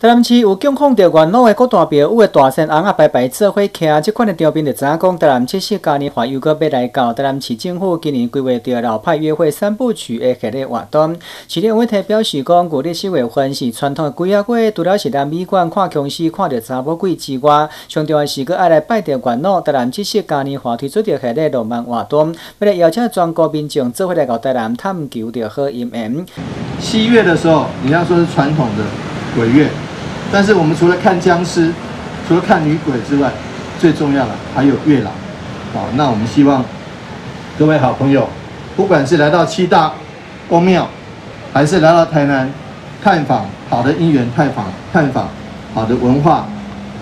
台南市有监控着元老的各大表，有的大山红啊白白做伙徛，即款的照片就知影讲，台南七夕嘉年华又搁要来到。台南市政府今年规划着老派约会三部曲的系列活动。市立委体表示讲，古历四月份是传统的鬼啊月，除了是来美馆看僵尸、看着查某鬼之外，上重要是搁爱来拜着元老。台南七夕嘉年华推出着系列浪漫活动，为了邀请全国民众做伙来到台南探求着好姻缘。七月的时候，你要说是传统的鬼月。但是我们除了看僵尸，除了看女鬼之外，最重要的还有月老。好，那我们希望各位好朋友，不管是来到七大公庙，还是来到台南探访好的姻缘探访探访好的文化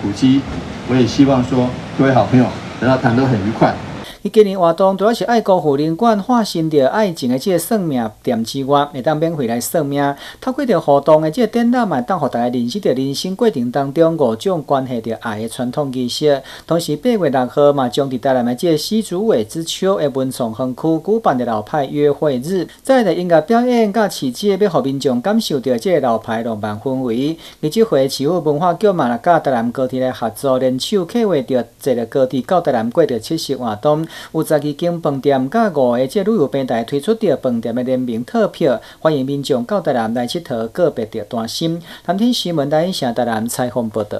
古迹，我也希望说各位好朋友来到台南都很愉快。伊今年活动主要是爱国护林馆化身着爱情的即个算命店之外，会当免费来算命。透过着互动的即个展览，嘛当互大家认识着人生过程当中五种关系着爱的传统仪式。同时八月六号嘛，将伫台南的即个西竹尾之秋的文创园区举办的老派约会日，再来音乐表演甲市集，要互民众感受着即个老派浪漫氛围。而即回市府文化局嘛，甲台南高铁来合作联手策划着一个高铁到台南过着七夕活动。有十二间饭店，甲五个即旅游平台推出着饭店的联名套票，欢迎民众到台南来佚佗，个别着担心。南天新闻台城台南采访报道。